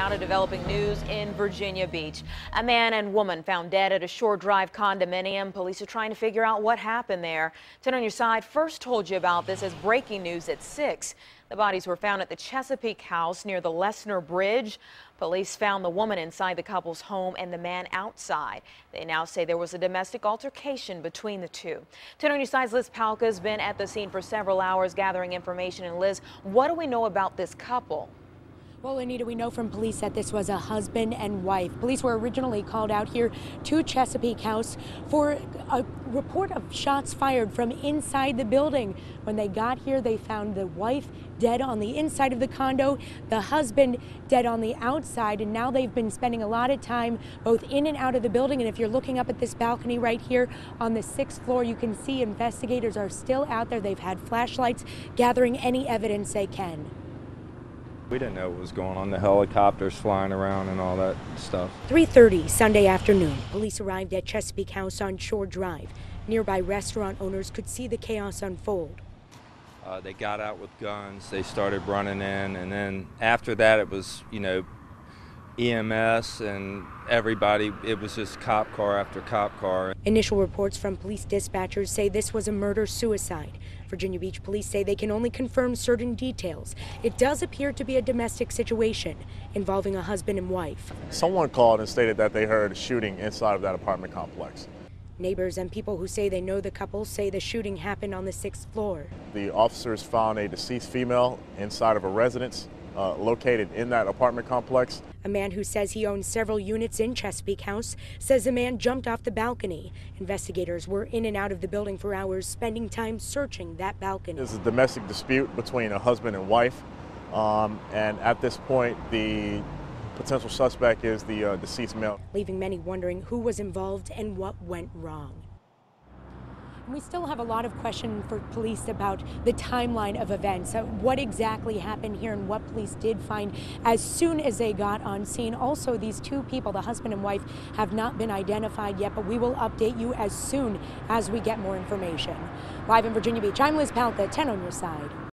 Now to developing news in Virginia Beach. A man and woman found dead at a Shore Drive condominium. Police are trying to figure out what happened there. 10 on your side first told you about this as breaking news at 6. The bodies were found at the Chesapeake house near the Lesner Bridge. Police found the woman inside the couple's home and the man outside. They now say there was a domestic altercation between the two. 10 on your side's Liz Palka has been at the scene for several hours gathering information. And Liz, what do we know about this couple? Well, Anita, we know from police that this was a husband and wife. Police were originally called out here to Chesapeake House for a report of shots fired from inside the building. When they got here, they found the wife dead on the inside of the condo, the husband dead on the outside, and now they've been spending a lot of time both in and out of the building. And if you're looking up at this balcony right here on the sixth floor, you can see investigators are still out there. They've had flashlights gathering any evidence they can. We didn't know what was going on. The helicopters flying around and all that stuff. 3:30 Sunday afternoon. Police arrived at Chesapeake House on Shore Drive. Nearby restaurant owners could see the chaos unfold. Uh, they got out with guns. They started running in, and then after that, it was you know EMS and everybody. It was just cop car after cop car. Initial reports from police dispatchers say this was a murder suicide. Virginia Beach police say they can only confirm certain details. It does appear to be a domestic situation involving a husband and wife. Someone called and stated that they heard a shooting inside of that apartment complex. Neighbors and people who say they know the couple say the shooting happened on the sixth floor. The officers found a deceased female inside of a residence uh, located in that apartment complex. A man who says he owns several units in Chesapeake House says the man jumped off the balcony. Investigators were in and out of the building for hours, spending time searching that balcony. There's a domestic dispute between a husband and wife, um, and at this point, the potential suspect is the uh, deceased male. Leaving many wondering who was involved and what went wrong. We still have a lot of questions for police about the timeline of events. Uh, what exactly happened here and what police did find as soon as they got on scene. Also, these two people, the husband and wife, have not been identified yet, but we will update you as soon as we get more information. Live in Virginia Beach, I'm Liz Palka, 10 on your side.